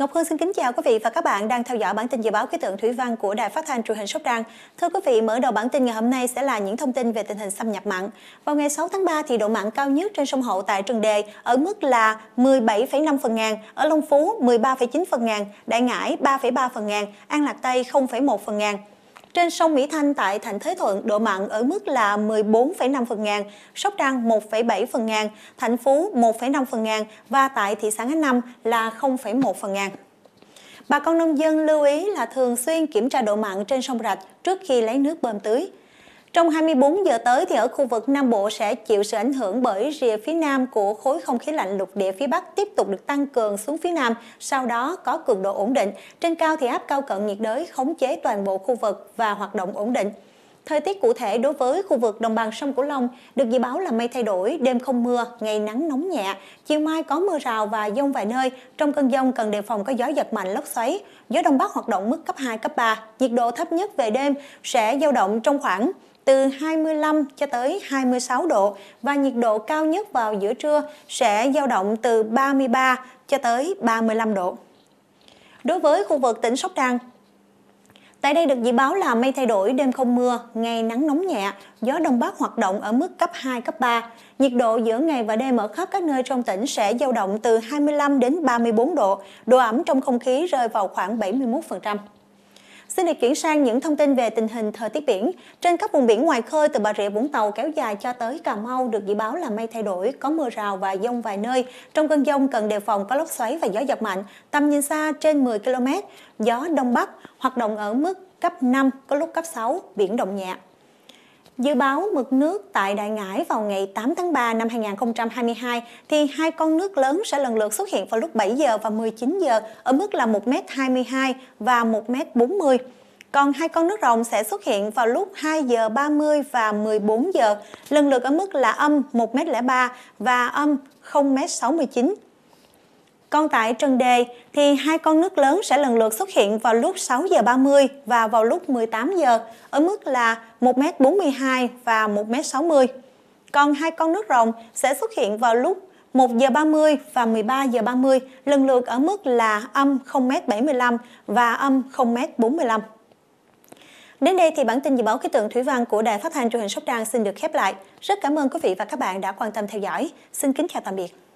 Ngọc Hương xin kính chào quý vị và các bạn đang theo dõi bản tin dự báo khí tượng thủy văn của Đài Phát thanh Truyền hình Sóc Trăng. Thưa quý vị, mở đầu bản tin ngày hôm nay sẽ là những thông tin về tình hình xâm nhập mặn. Vào ngày 6 tháng 3 thì độ mặn cao nhất trên sông Hậu tại Trần Đề ở mức là 17,5 phần ngàn, ở Long Phú 13,9 phần ngàn, Đại Ngãi 3,3 phần ngàn, An Lạc Tây 0,1 phần ngàn. Trên sông Mỹ Thanh tại thành Thới Thuận, độ mặn ở mức là 14,5 phần ngàn, Sóc Trăng 1,7 phần ngàn, Thành Phú 1,5 phần ngàn và tại thị xã Ngã Năm là 0,1 phần ngàn. Bà con nông dân lưu ý là thường xuyên kiểm tra độ mặn trên sông Rạch trước khi lấy nước bơm tưới. Trong 24 giờ tới thì ở khu vực Nam Bộ sẽ chịu sự ảnh hưởng bởi rìa phía nam của khối không khí lạnh lục địa phía Bắc tiếp tục được tăng cường xuống phía nam, sau đó có cường độ ổn định. Trên cao thì áp cao cận nhiệt đới khống chế toàn bộ khu vực và hoạt động ổn định. Thời tiết cụ thể đối với khu vực đồng bằng sông Cửu Long được dự báo là mây thay đổi, đêm không mưa, ngày nắng nóng nhẹ, chiều mai có mưa rào và dông vài nơi. Trong cơn dông cần đề phòng có gió giật mạnh lốc xoáy, gió đông bắc hoạt động mức cấp 2 cấp 3. Nhiệt độ thấp nhất về đêm sẽ dao động trong khoảng từ 25 cho tới 26 độ và nhiệt độ cao nhất vào giữa trưa sẽ dao động từ 33 cho tới 35 độ. Đối với khu vực tỉnh Sóc Trăng, Tại đây được dự báo là mây thay đổi, đêm không mưa, ngày nắng nóng nhẹ, gió đông bắc hoạt động ở mức cấp 2, cấp 3. Nhiệt độ giữa ngày và đêm ở khắp các nơi trong tỉnh sẽ dao động từ 25 đến 34 độ, độ ẩm trong không khí rơi vào khoảng 71%. Xin được chuyển sang những thông tin về tình hình thời tiết biển. Trên các vùng biển ngoài khơi từ Bà Rịa Vũng Tàu kéo dài cho tới Cà Mau được dự báo là mây thay đổi, có mưa rào và dông vài nơi. Trong cơn dông cần đề phòng có lốc xoáy và gió giật mạnh, tầm nhìn xa trên 10 km, gió đông bắc hoạt động ở mức cấp 5, có lúc cấp 6, biển động nhẹ. Dự báo mực nước tại Đại Ngãi vào ngày 8 tháng 3 năm 2022 thì hai con nước lớn sẽ lần lượt xuất hiện vào lúc 7 giờ và 19 giờ ở mức là 1m22 và 1m40. Còn hai con nước rồng sẽ xuất hiện vào lúc 2 giờ 30 và 14 giờ, lần lượt ở mức là âm 1m03 và âm 0m69. Còn tại Trần Đề thì hai con nước lớn sẽ lần lượt xuất hiện vào lúc 6 giờ 30 và vào lúc 18 giờ, ở mức là 1m42 và 1m60. Còn hai con nước rồng sẽ xuất hiện vào lúc 1 giờ 30 và 13 giờ 30 lần lượt ở mức là âm 0m75 và âm 0m45. Đến đây thì bản tin dự báo khí tượng thủy văn của Đài Phát thanh truyền hình Sóc Trăng xin được khép lại. Rất cảm ơn quý vị và các bạn đã quan tâm theo dõi. Xin kính chào tạm biệt.